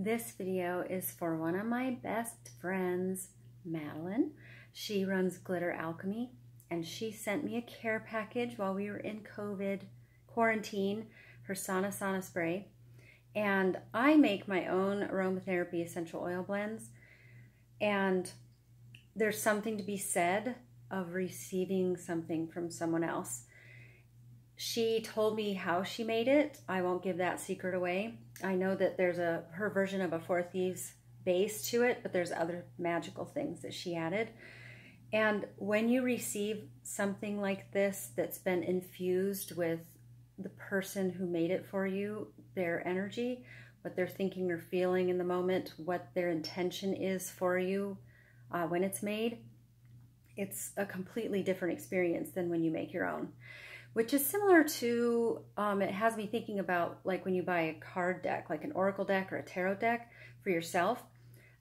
This video is for one of my best friends, Madeline. She runs Glitter Alchemy and she sent me a care package while we were in COVID quarantine, her Sana Sana spray. And I make my own aromatherapy essential oil blends. And there's something to be said of receiving something from someone else. She told me how she made it. I won't give that secret away. I know that there's a her version of a Four Thieves base to it, but there's other magical things that she added. And when you receive something like this that's been infused with the person who made it for you, their energy, what they're thinking or feeling in the moment, what their intention is for you uh, when it's made, it's a completely different experience than when you make your own which is similar to, um, it has me thinking about like when you buy a card deck, like an oracle deck or a tarot deck for yourself.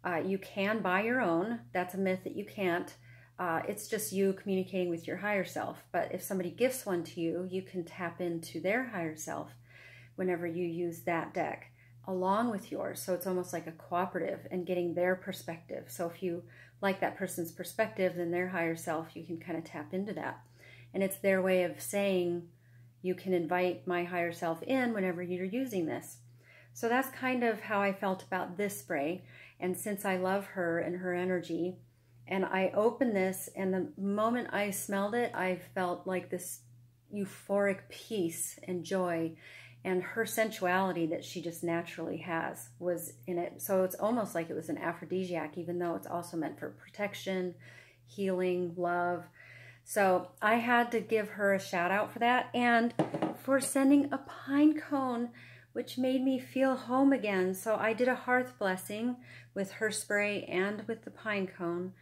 Uh, you can buy your own. That's a myth that you can't. Uh, it's just you communicating with your higher self. But if somebody gifts one to you, you can tap into their higher self whenever you use that deck along with yours. So it's almost like a cooperative and getting their perspective. So if you like that person's perspective, then their higher self, you can kind of tap into that. And it's their way of saying, you can invite my higher self in whenever you're using this. So that's kind of how I felt about this spray. And since I love her and her energy, and I opened this, and the moment I smelled it, I felt like this euphoric peace and joy and her sensuality that she just naturally has was in it. So it's almost like it was an aphrodisiac, even though it's also meant for protection, healing, love. So I had to give her a shout out for that and for sending a pine cone, which made me feel home again. So I did a hearth blessing with her spray and with the pine cone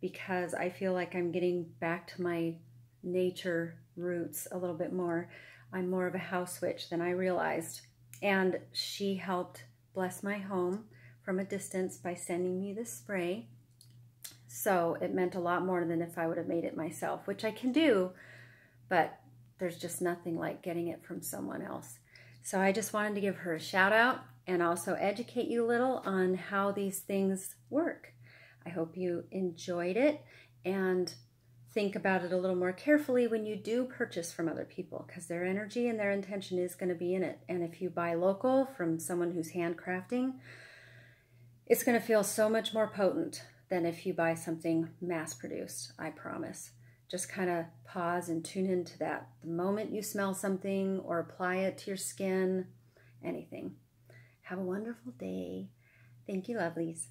because I feel like I'm getting back to my nature roots a little bit more. I'm more of a house witch than I realized. And she helped bless my home from a distance by sending me the spray. So it meant a lot more than if I would have made it myself, which I can do, but there's just nothing like getting it from someone else. So I just wanted to give her a shout out and also educate you a little on how these things work. I hope you enjoyed it and think about it a little more carefully when you do purchase from other people because their energy and their intention is going to be in it. And if you buy local from someone who's handcrafting, it's going to feel so much more potent than if you buy something mass produced, I promise. Just kind of pause and tune into that. The moment you smell something or apply it to your skin, anything. Have a wonderful day. Thank you, lovelies.